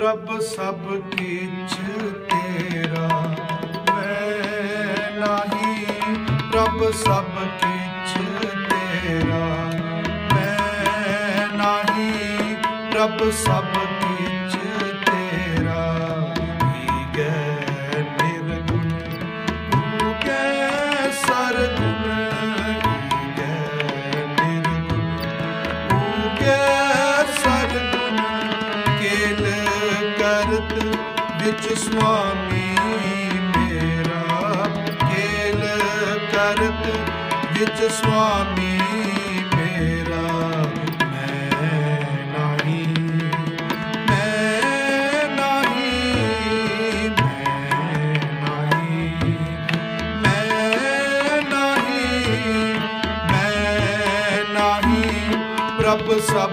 ਪ੍ਰਭ ਸਭ ਕਿਛ ਤੇਰਾ। ਮੈਂ ਨਾਹੀ ਪ੍ਰਭ ਸਭ ਕਿਛ ਤੇਰਾ। ਮੈਂ ਨਾਹੀ ਪ੍ਰਭ ਸਭ ਸੁਆਮੀ ਮੇਰਾ ਖੇਲ ਕਰਤ ਵਿੱਚ ਸੁਆਮੀ ਮੇਰਾ ਮੈਂ ਨਹੀਂ ਮੈਂ ਨਹੀਂ ਮੈਂ ਨਹੀਂ ਮੈਂ ਨਹੀਂ ਮੈਂ ਨਹੀਂ, ਪ੍ਰਭ ਸਭ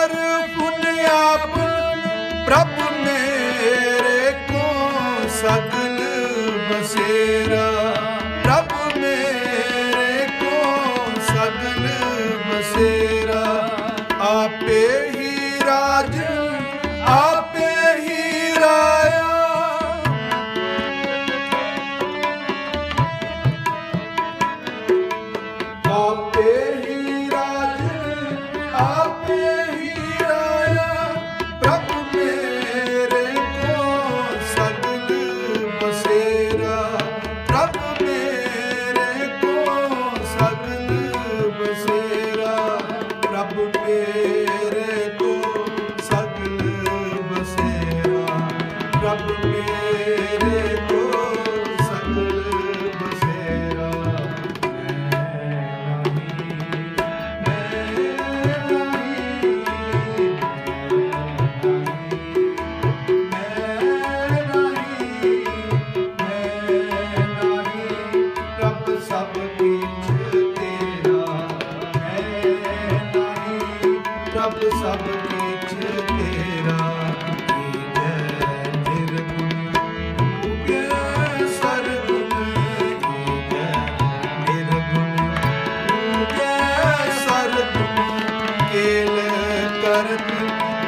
ਸਕਲ ਬਸੇਰਾ।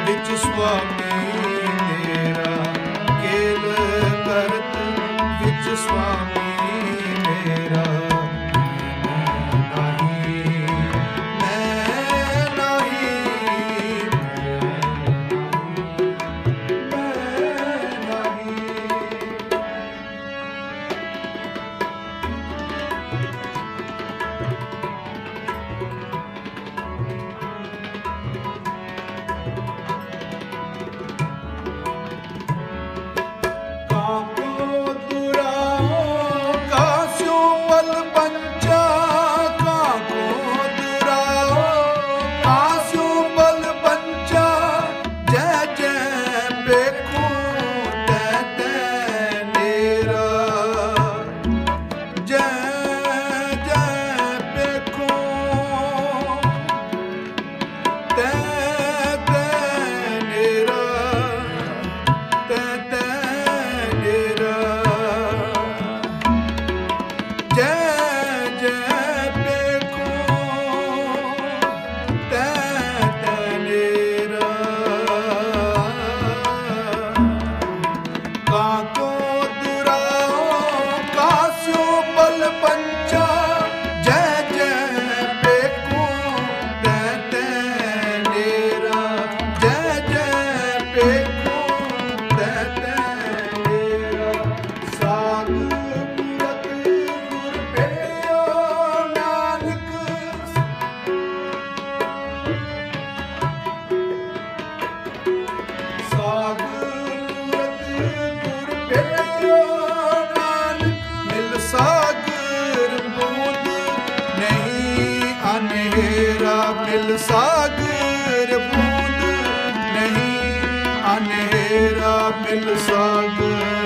ਵਿੱਚ ਸੁਆਮੀ। ਮਿਲ ਸਾਗਰ ਬੂੰਦ ਨਹੀਂ ਅਨੇਰਾ ਮਿਲ ਸਾਗਰ।